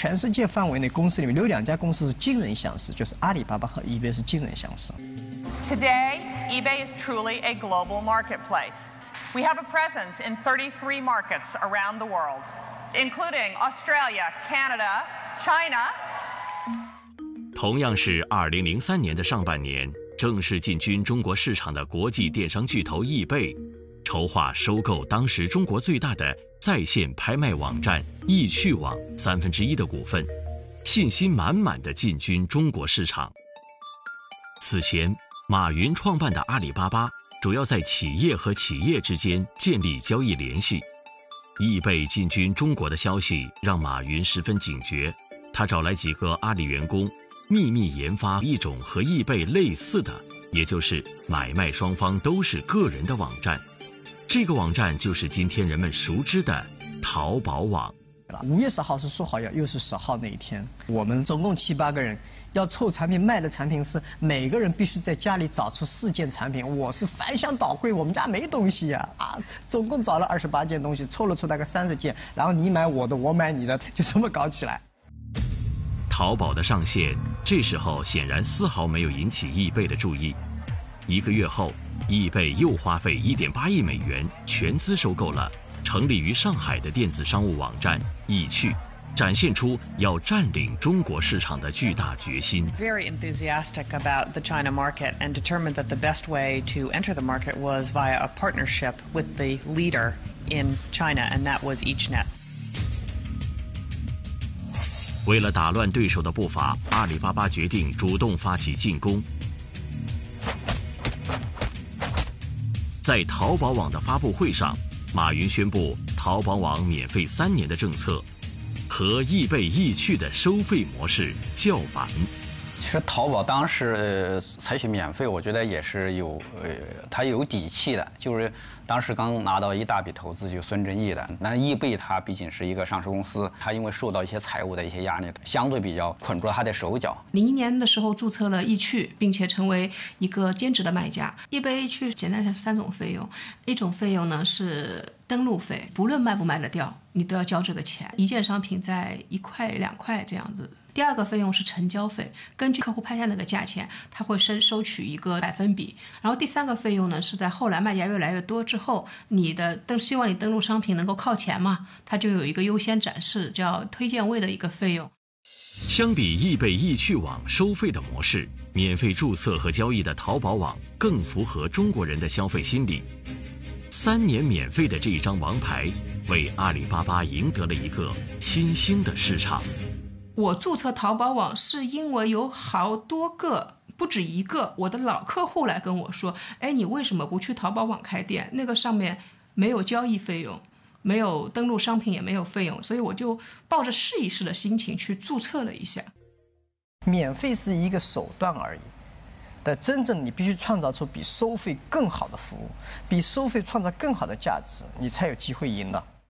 全世界范围内公司里面有两家公司是惊人相似，就是阿里巴巴和 eBay 是惊人相似。Today, eBay is truly a global marketplace. We have a presence in 33 markets around the world, including Australia, Canada, China. 同样是2003年的上半年，正式进军中国市场的国际电商巨头 eBay，，筹划收购当时中国最大的在线拍卖网站易趣网三分之一的股份，信心满满的进军中国市场。此前，马云创办的阿里巴巴主要在企业和企业之间建立交易联系。易贝进军中国的消息让马云十分警觉，他找来几个阿里员工，秘密研发一种和易贝类似的，也就是买卖双方都是个人的网站。这个网站就是今天人们熟知的淘宝网。五月十号是说好要，又是十号那一天，我们总共七八个人要凑产品，卖的产品是每个人必须在家里找出四件产品。我是翻箱倒柜，我们家没东西呀啊！总共找了二十八件东西，凑了出大概三十件，然后你买我的，我买你的，就这么搞起来。淘宝的上线，这时候显然丝毫没有引起易贝的注意。一个月后，易贝又花费一点八亿美元全资收购了。成立于上海的电子商务网站易趣，展现出要占领中国市场的巨大决心。Very enthusiastic about the China market and determined that the best way to enter the market was via a partnership with the leader in China, and that was EachNet. 为了打乱对手的步伐，阿里巴巴决定主动发起进攻。在淘宝网的发布会上。马云宣布淘宝网免费三年的政策，和易贝易趣的收费模式叫板。其实淘宝当时采取免费，我觉得也是有呃，他有底气的。就是当时刚拿到一大笔投资，就孙正义的。那易贝它毕竟是一个上市公司，它因为受到一些财务的一些压力，相对比较捆住了他的手脚。零一年的时候注册了易趣，并且成为一个兼职的卖家。易贝易趣简单是三种费用，一种费用呢是登录费，不论卖不卖得掉，你都要交这个钱。一件商品在一块两块这样子。第二个费用是成交费，根据客户拍下那个价钱，他会收收取一个百分比。然后第三个费用呢，是在后来卖家越来越多之后，你的登希望你登录商品能够靠前嘛，它就有一个优先展示叫推荐位的一个费用。相比易贝易趣网收费的模式，免费注册和交易的淘宝网更符合中国人的消费心理。三年免费的这一张王牌，为阿里巴巴赢得了一个新兴的市场。我注册淘宝网是因为有好多个，不止一个我的老客户来跟我说：“哎，你为什么不去淘宝网开店？那个上面没有交易费用，没有登录商品，也没有费用。”所以我就抱着试一试的心情去注册了一下。免费是一个手段而已，但真正你必须创造出比收费更好的服务，比收费创造更好的价值，你才有机会赢的。